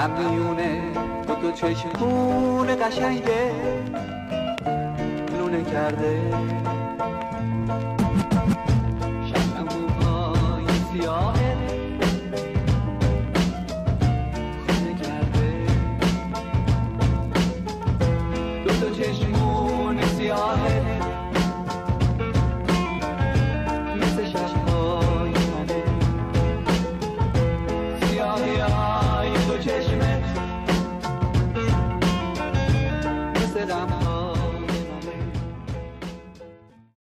غم میونه تو دو چشمون قشنگه لونه کرده. شب سیاه